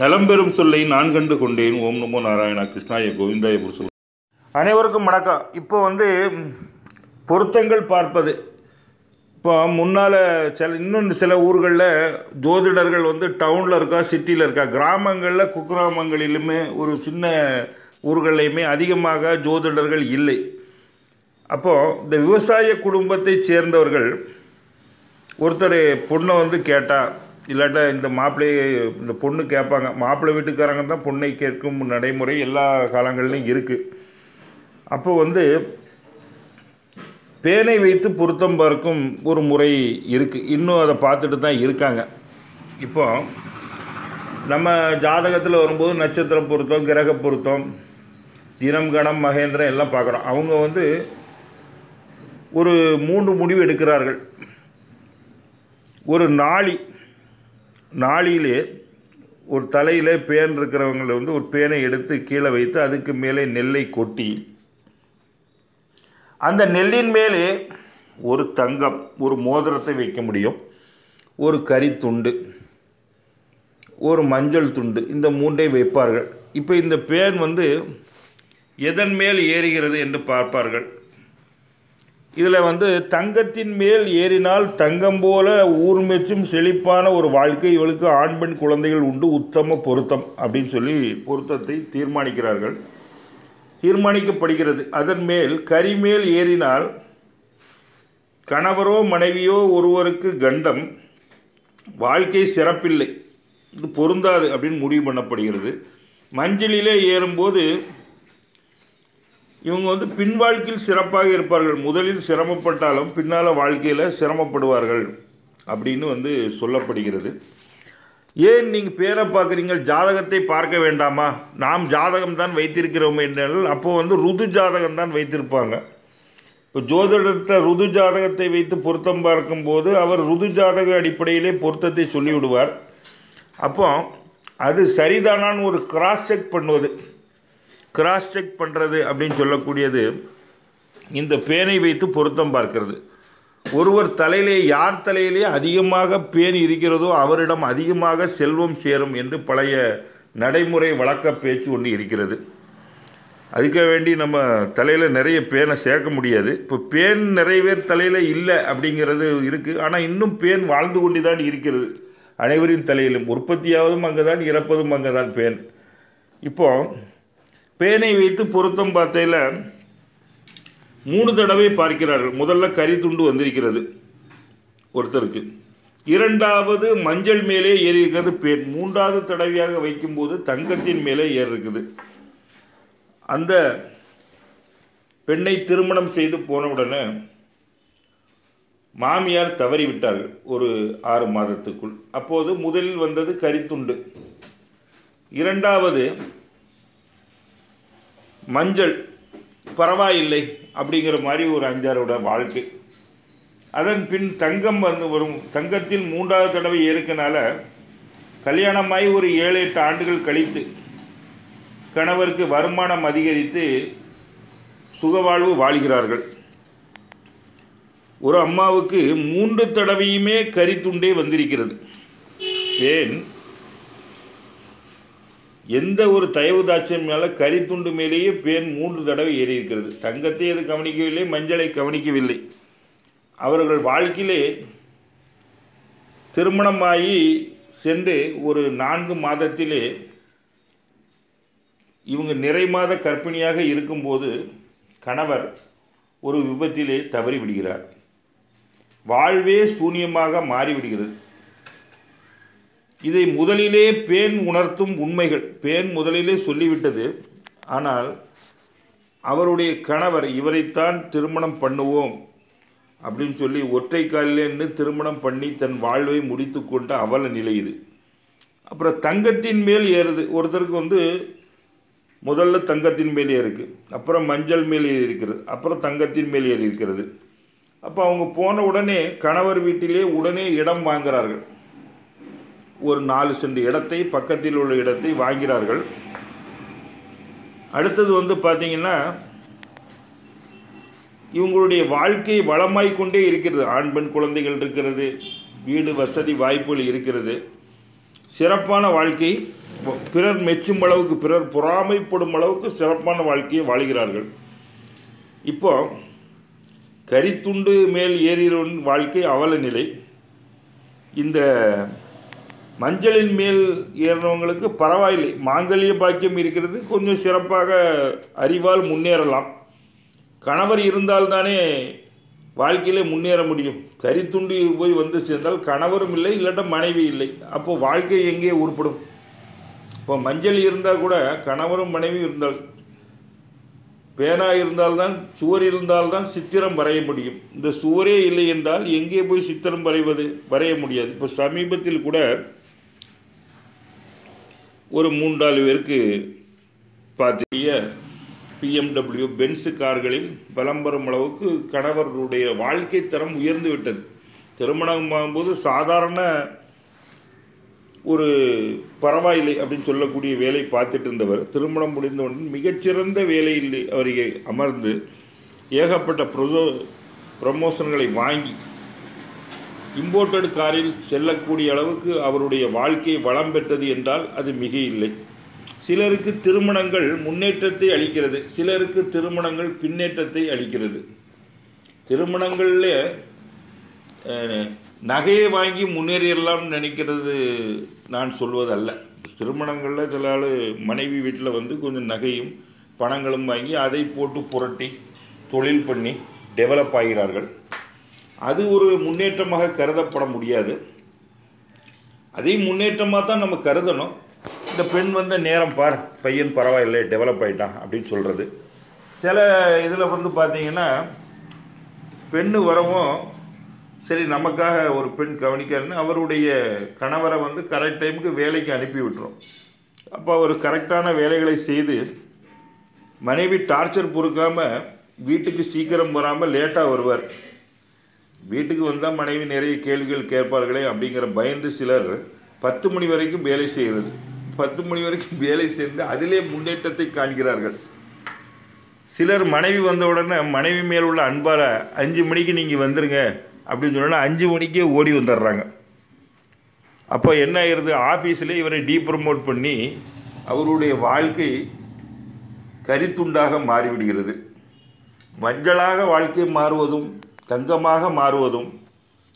நலம்பெறும் சொல்லை நான் கண்டு கொண்டேன். ஓம் நமோ நாராயணா. கிருஷ்ணாய கோவிந்தாய புருஷன் அனைவருக்கும் வணக்கம். இப்போ வந்து பொருத்தங்கள் பார்ப்பது. இப்போ முன்னால் சில இன்னும் சில ஊர்களில் ஜோதிடர்கள் வந்து டவுனில் இருக்கா சிட்டியில் இருக்கா கிராமங்களில் குக்கிராமங்களிலுமே ஒரு சின்ன ஊர்களையுமே அதிகமாக ஜோதிடர்கள் இல்லை. அப்போது இந்த விவசாய குடும்பத்தை சேர்ந்தவர்கள் ஒருத்தர் பொண்ணை வந்து கேட்டால் இல்லாட்டா இந்த மாப்பிள்ளையை இந்த பொண்ணு கேட்பாங்க. மாப்பிள்ளை வீட்டுக்காரங்க தான் பொண்ணை கேட்கும் நடைமுறை எல்லா காலங்கள்லையும் இருக்குது அப்போ வந்து பேனை வைத்து பொருத்தம் பார்க்கும் ஒரு முறை இருக்குது இன்னும் அதை பார்த்துட்டு தான் இருக்காங்க. இப்போ நம்ம ஜாதகத்தில் வரும்போது நட்சத்திர பொருத்தம் கிரக பொருத்தம் தினம் கணம் மகேந்திரம் எல்லாம் பார்க்குறோம். அவங்க வந்து ஒரு மூன்று முடிவு எடுக்கிறார்கள். ஒரு நாளி நாளிலே ஒரு தலையில் பேன் இருக்கிறவங்களை வந்து ஒரு பேனை எடுத்து கீழே வைத்து அதுக்கு மேலே நெல்லை கொட்டி அந்த நெல்லின் மேலே ஒரு தங்கம் ஒரு மோதிரத்தை வைக்க முடியும். ஒரு கரித்துண்டு ஒரு மஞ்சள் துண்டு இந்த மூன்றை வைப்பார்கள். இப்போ இந்த பேன் வந்து எதன் மேல் ஏறுகிறது என்று பார்ப்பார்கள். இதில் வந்து தங்கத்தின் மேல் ஏறினால் தங்கம் போல ஊர்மெச்சும் செழிப்பான ஒரு வாழ்க்கை இவளுக்கு ஆண் பெண் குழந்தைகள் உண்டு உத்தம பொருத்தம் அப்படின்னு சொல்லி பொருத்தத்தை தீர்மானிக்கிறார்கள். தீர்மானிக்கப்படுகிறது. அதன் மேல் கரிமேல் ஏறினால் கணவரோ மனைவியோ ஒருவருக்கு கண்டம் வாழ்க்கை சிறப்பில்லை. இது பொருந்தாது அப்படின்னு முடிவு பண்ணப்படுகிறது. மஞ்சளிலே ஏறும்போது இவங்க வந்து பின் வாழ்க்கையில் சிறப்பாக இருப்பார்கள். முதலில் சிரமப்பட்டாலும் பின்னால் வாழ்க்கையில் சிரமப்படுவார்கள் அப்படின்னு வந்து சொல்லப்படுகிறது. ஏன் நீங்கள் பேரை பார்க்குறீங்க? ஜாதகத்தை பார்க்க வேண்டாமா? நாம் ஜாதகம் தான் வைத்திருக்கிறோம் என்றால் அப்போது வந்து ருது ஜாதகம் தான் வைத்திருப்பாங்க. இப்போ ஜோதிடத்தை ருது ஜாதகத்தை வைத்து பொருத்தம் பார்க்கும்போது அவர் ருது ஜாதக அடிப்படையிலே பொருத்தத்தை சொல்லிவிடுவார். அப்போ அது சரிதானான்னு ஒரு கிராஸ் செக் பண்ணுவது. கிராஸ் செக் பண்ணுறது அப்படின்னு சொல்லக்கூடியது இந்த பேனை வைத்து பொருத்தம் பார்க்கிறது. ஒருவர் தலையிலே யார் தலையிலே அதிகமாக பேன் இருக்கிறதோ அவரிடம் அதிகமாக செல்வம் சேரும் என்று பழைய நடைமுறை வழக்க பேச்சு ஒன்று இருக்கிறது. அதுக்க வேண்டி நம்ம தலையில் நிறைய பேனை சேர்க்க முடியாது. இப்போ பேன் நிறைய பேர் தலையில் இல்லை அப்படிங்கிறது இருக்குது ஆனால் இன்னும் பேன் வாழ்ந்து கொண்டு தான் இருக்கிறது. அனைவரின் தலையிலும் உற்பத்தியாவதும் அங்கே தான் இறப்பதும் அங்கே தான் பேன். இப்போது பேனை வைத்து பொருத்தம் பார்த்தையில் மூணு தடவை பார்க்கிறார்கள். முதல்ல கறி துண்டு வந்திருக்கிறது ஒருத்தருக்கு. இரண்டாவது மஞ்சள் மேலே ஏறி இருக்கிறது பேன் மூன்றாவது தடவையாக வைக்கும்போது தங்கத்தின் மேலே ஏறி இருக்குது அந்த பெண்ணை திருமணம் செய்து போனவுடனே மாமியார் தவறிவிட்டார்கள் ஒரு ஆறு மாதத்துக்குள். அப்போது முதலில் வந்தது கரித்துண்டு இரண்டாவது மஞ்சள் பரவாயில்லை அப்படிங்கிற மாதிரி ஒரு அஞ்சாரோட வாழ்க்கை. அதன் பின் தங்கம் வந்து வரும். தங்கத்தில் மூன்றாவது தடவை ஏற்கனால கல்யாணமாகி ஒரு ஏழு எட்டு ஆண்டுகள் கழித்து கணவருக்கு வருமானம் அதிகரித்து சுகவாழ்வு வாழ்கிறார்கள். ஒரு அம்மாவுக்கு மூன்று தடவையுமே கரித்துண்டே வந்திருக்கிறது. ஏன்? எந்த ஒரு தயவு தாட்சியம் மேலே கரித்துண்டு மேலேயே பேன் மூன்று தடவை ஏறி இருக்கிறது. தங்கத்தை அது கவனிக்கவில்லை மஞ்சளை கவனிக்கவில்லை. அவர்கள் வாழ்க்கையிலே திருமணமாகி சென்று ஒரு நான்கு மாதத்திலே இவங்க நிறை மாத கர்ப்பிணியாக இருக்கும்போது கணவர் ஒரு விபத்திலே தவறிவிடுகிறார் வாழ்வே சூன்யமாக மாறிவிடுகிறது. இதை முதலிலே பேன் உணர்த்தும் உண்மைகள். பேன் முதலிலே சொல்லிவிட்டது. ஆனால் அவருடைய கணவர் இவரைத்தான் திருமணம் பண்ணுவோம் அப்படின்னு சொல்லி ஒற்றை காலிலேன்னு நின்று திருமணம் பண்ணி தன் வாழ்வை முடித்து கொண்ட அவல நிலை இது. அப்புறம் தங்கத்தின் மேல் ஏறுது. ஒருத்தருக்கு வந்து முதல்ல தங்கத்தின் மேல் ஏறுக்கு. அப்புறம் மஞ்சள் மேல் ஏறி இருக்கிறது அப்புறம் தங்கத்தின் மேல் ஏறி இருக்கிறது அப்போ அவங்க போன உடனே கணவர் வீட்டிலே உடனே இடம் வாங்குகிறார்கள் ஒரு நாலு சென்ட் இடத்தை பக்கத்தில் உள்ள இடத்தை வாங்கிறார்கள். அடுத்தது வந்து பார்த்தீங்கன்னா இவங்களுடைய வாழ்க்கை வளமாய் கொண்டே இருக்கிறது. ஆண் பெண் குழந்தைகள் இருக்கிறது வீடு வசதி வாய்ப்புகள் இருக்கிறது. சிறப்பான வாழ்க்கை பிறர் மெச்சும் அளவுக்கு பிறர் பொறாமைப்படும் அளவுக்கு சிறப்பான வாழ்க்கையை வாழ்கிறார்கள். இப்போ கரித்துண்டு மேல் ஏறியவன் வாழ்க்கை அவல நிலை. இந்த மஞ்சளின் மேல் ஏறினவங்களுக்கு பரவாயில்லை. மாங்கல்ய பாக்கியம் இருக்கிறது. கொஞ்சம் சிறப்பாக அறிவால் முன்னேறலாம். கணவர் இருந்தால்தானே வாழ்க்கையிலே முன்னேற முடியும். கரித்துண்டு போய் வந்து சேர்ந்தால் கணவரும் இல்லை இல்லாட்ட மனைவி இல்லை. அப்போது வாழ்க்கை எங்கே உருப்படும்? இப்போ மஞ்சள் இருந்தால் கூட கணவரும் மனைவி இருந்தால் பேனா இருந்தால்தான் சுவர் இருந்தால்தான் சித்திரம் வரைய முடியும். இந்த சுவரே இல்லை என்றால் எங்கே போய் சித்திரம் வரைவது வரைய முடியாது. இப்போ சமீபத்தில் கூட ஒரு மூன்றாலு பேருக்கு பார்த்திய பிஎம்டபிள்யூ பென்ஸு கார்களில் பலம் பெறும் அளவுக்கு கணவருடைய வாழ்க்கை தரம் உயர்ந்து விட்டது. திருமணம் ஆகும்போது சாதாரண ஒரு பரவாயில்லை அப்படின்னு சொல்லக்கூடிய வேலை பார்த்துட்டு இருந்தவர் திருமணம் முடிந்தவுடன் மிகச்சிறந்த வேலையில் அவர் அமர்ந்து ஏகப்பட்ட ப்ரொசோ ப்ரமோஷன்களை வாங்கி இம்போர்ட்டட் காரில் செல்லக்கூடிய அளவுக்கு அவருடைய வாழ்க்கை வளம் பெற்றது என்றால் அது மிக இல்லை சிலருக்கு திருமணங்கள் முன்னேற்றத்தை அளிக்கிறது சிலருக்கு திருமணங்கள் பின்னேற்றத்தை அளிக்கிறது. திருமணங்களில் நகையை வாங்கி முன்னேறிடலாம்னு நினைக்கிறது நான் சொல்வதல்ல. திருமணங்களில் சில ஆள் மனைவி வீட்டில் வந்து கொஞ்சம் நகையும் பணங்களும் வாங்கி அதை போட்டு புரட்டி தொழில் பண்ணி டெவலப் ஆகிறார்கள். அது ஒரு முன்னேற்றமாக கருதப்பட முடியாது. அதையும் முன்னேற்றமாக தான் நம்ம கருதணும். இந்த பெண் வந்த நேரம் பார் பையன் பரவாயில்லை டெவலப் ஆயிட்டான் அப்படின்னு சொல்கிறது சில இதில் வந்து பார்த்தீங்கன்னா பெண்ணு வரவும் சரி நமக்காக ஒரு பெண் கவனிக்காருன்னு அவருடைய கணவரை வந்து கரெக்ட் டைமுக்கு வேலைக்கு அனுப்பி விட்டுரும். அப்போ அவர் கரெக்டான வேலைகளை செய்து மனைவி டார்ச்சர் பொறுக்காமல் வீட்டுக்கு சீக்கிரம் வராமல் லேட்டாக வருவார். வீட்டுக்கு வந்தால் மனைவி நிறைய கேள்விகள் கேட்பார்களே அப்படிங்கிற பயந்து சிலர் பத்து மணி வரைக்கும் வேலை செய்கிறது. பத்து மணி வரைக்கும் வேலை செய்து அதிலே முன்னேற்றத்தை காண்கிறார்கள். சிலர் மனைவி வந்த உடனே மனைவி மேல் உள்ள அன்பால் அஞ்சு மணிக்கு நீங்கள் வந்துருங்க அப்படின்னு சொன்னால் அஞ்சு மணிக்கே ஓடி வந்துடுறாங்க அப்போ என்ன ஆயிடுது ஆஃபீஸில் இவரை டீ ப்ரமோட் பண்ணி அவருடைய வாழ்க்கை கரித்துண்டாக மாறிவிடுகிறது. மஞ்சளாக வாழ்க்கை மாறுவதும் தங்கமாக மாறுவதும்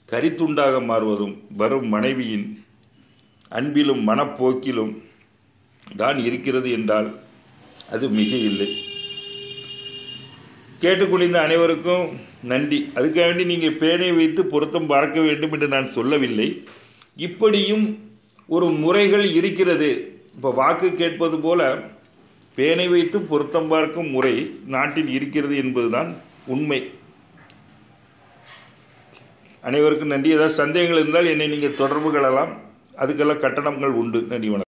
கரித்துண்டாக மாறுவதும் வரும் மனைவியின் அன்பிலும் மனப்போக்கிலும் தான் இருக்கிறது என்றால் அது மிக இல்லை கேட்டுக்கொண்டிருந்த அனைவருக்கும் நன்றி. அதுக்காக வேண்டி நீங்கள் பேனை வைத்து பொருத்தம் பார்க்க வேண்டும் என்று நான் சொல்லவில்லை. இப்படியும் ஒரு முறைகள் இருக்கிறது. இப்போ வாக்கு கேட்பது போல பேனை வைத்து பொருத்தம் பார்க்கும் முறை நாட்டில் இருக்கிறது என்பதுதான் உண்மை. அனைவருக்கும் நன்றி. ஏதாவது சந்தேகங்கள் இருந்தால் என்னை நீங்கள் தொடர்பு கொள்ளலாம். அதுக்கெல்லாம் கட்டணங்கள் உண்டு. நன்றி வணக்கம்.